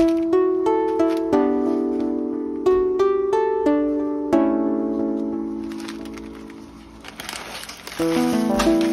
うん